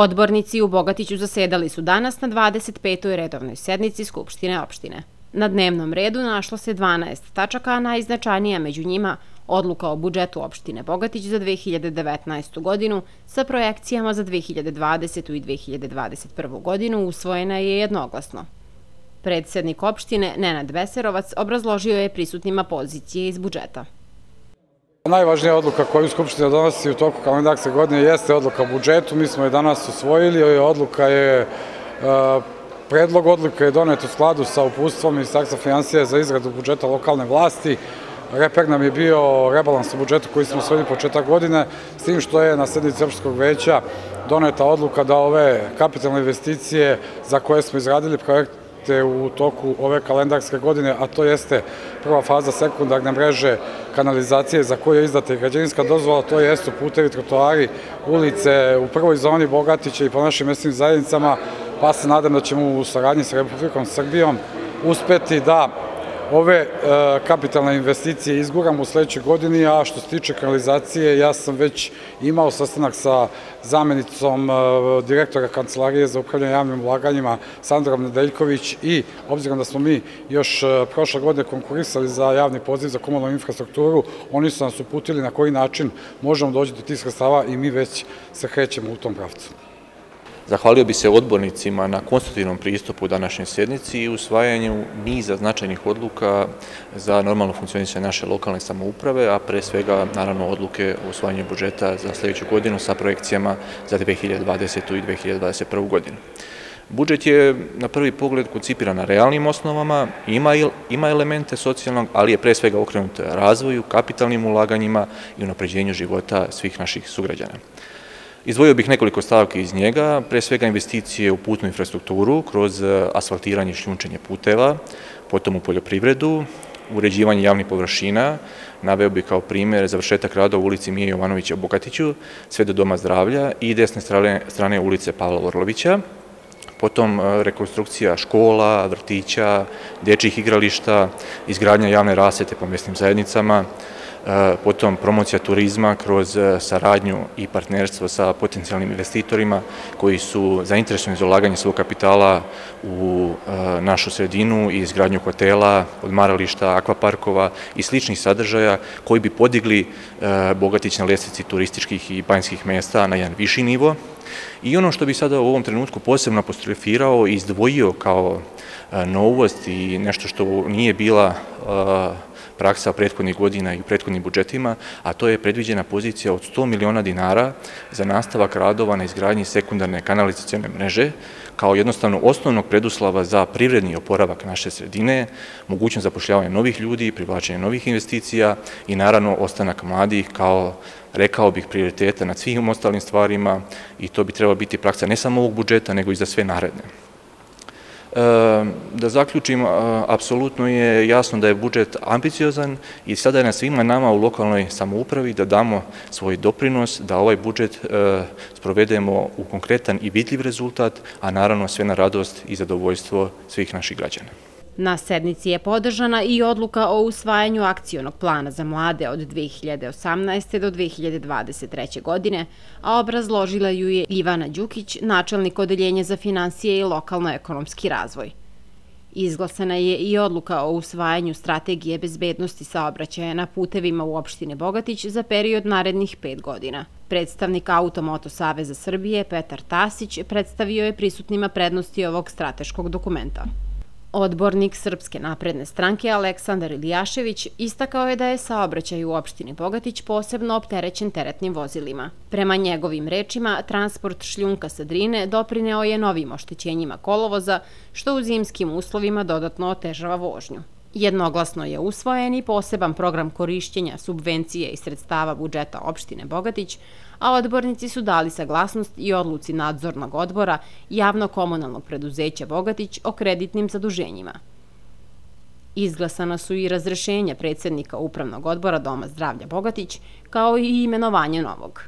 Odbornici u Bogatiću zasedali su danas na 25. redovnoj sednici Skupštine opštine. Na dnevnom redu našlo se 12 tačaka, a najznačajnija među njima odluka o budžetu opštine Bogatić za 2019. godinu sa projekcijama za 2020. i 2021. godinu usvojena je jednoglasno. Predsednik opštine Nenad Veserovac obrazložio je prisutnima pozicije iz budžeta. Najvažnija odluka koju Skupština donosi u toku kalendarske godine jeste odluka o budžetu. Mi smo je danas usvojili. Odluka je, e, predlog odluka je donet u skladu sa upustvom Ministarstva financija za izradu budžeta lokalne vlasti. Reper nam je bio rebalans u budžetu koji smo usvojili početak godine, s tim što je na sednici opštinskog veća doneta odluka da ove kapitalne investicije za koje smo izradili projekt projekte u toku ove kalendarske godine, a to jeste prva faza sekundarne mreže kanalizacije za koju je izdata i građevinska dozvola, to jesu putevi, trotoari, ulice u prvoj zoni Bogatića i po našim mesnim zajednicama, pa se nadam da ćemo u saradnji sa Republikom Srbijom uspeti da ove e, kapitalne investicije izguramo u sledećoj godini, a što se tiče kanalizacije, ja sam već imao sastanak sa zamenicom e, direktora Kancelarije za upravljanje javnim ulaganjima Sandrom Nedeljković i obzirom da smo mi još e, prošle godine konkurisali za javni poziv za komunalnu infrastrukturu, oni su nas uputili na koji način možemo doći do tih sredstava i mi već se krećemo u tom pravcu. Zahvalio bi se odbornicima na konstruktivnom pristupu u današnjoj sednici i usvajanju niza značajnih odluka za normalno funkcionisanje naše lokalne samouprave, a pre svega naravno odluke o usvajanju budžeta za sledeću godinu sa projekcijama za 2020. i 2021. godinu. Budžet je na prvi pogled koncipiran na realnim osnovama, ima, ima elemente socijalnog, ali je pre svega okrenut razvoju, kapitalnim ulaganjima i unapređenju života svih naših sugrađana. Izdvojio bih nekoliko stavki iz njega, pre svega investicije u putnu infrastrukturu kroz e, asfaltiranje i šljunčenje puteva, potom u poljoprivredu, uređivanje javnih površina, naveo bih kao primer završetak rada u ulici Mije Jovanovića u Bogatiću, sve do Doma zdravlja i desne strane, strane ulice Pavla Orlovića, potom e, rekonstrukcija škola, vrtića, dečjih igrališta, izgradnja javne rasete po mesnim zajednicama, potom promocija turizma kroz e, saradnju i partnerstvo sa potencijalnim investitorima koji su zainteresovani za ulaganje svog kapitala u e, našu sredinu i izgradnju hotela, odmarališta, akvaparkova i sličnih sadržaja koji bi podigli Bogatić na lestvici turističkih i banjskih mesta na jedan viši nivo. I ono što bi sada u ovom trenutku posebno apostrofirao i izdvojio kao novost i nešto što nije bila praksa prethodnih godina i prethodnim budžetima, a to je predviđena pozicija od 100 miliona dinara za nastavak radova na izgradnji sekundarne kanalizacijone mreže, kao jednostavno osnovnog preduslava za privredni oporavak naše sredine, mogućnost zapošljavanja novih ljudi, privlačenja novih investicija i naravno ostanak mladih kao rekao bih prioriteta nad svim ostalim stvarima i to bi trebalo biti praksa ne samo ovog budžeta, nego i za sve naredne. Da zaključim, apsolutno je jasno da je budžet ambiciozan i sada je na svima nama u lokalnoj samoupravi da damo svoj doprinos, da ovaj budžet e, sprovedemo u konkretan i vidljiv rezultat, a naravno sve na radost i zadovoljstvo svih naših građana. Na sednici je podržana i odluka o usvajanju akcijonog plana za mlade od 2018. do 2023. godine, a obrazložila ju je Ivana Đukić, načelnik Odeljenja za financije i lokalno-ekonomski razvoj. Izglasana je i odluka o usvajanju strategije bezbednosti saobraćaja na putevima u opštine Bogatić za period narednih pet godina. Predstavnik Automoto Saveza Srbije Petar Tasić predstavio je prisutnima prednosti ovog strateškog dokumenta. Odbornik Srpske napredne stranke Aleksandar Ilijašević istakao je da je saobraćaj u opštini Bogatić posebno opterećen teretnim vozilima. Prema njegovim rečima, transport šljunka sa Drine doprineo je novim oštećenjima kolovoza, što u zimskim uslovima dodatno otežava vožnju. Jednoglasno je usvojen i poseban program korišćenja subvencije i sredstava budžeta opštine Bogatić, a odbornici su dali saglasnost i odluci nadzornog odbora javno-komunalnog preduzeća Bogatić o kreditnim zaduženjima. Izglasana su i razrešenja predsednika Upravnog odbora Doma zdravlja Bogatić, kao i imenovanje novog.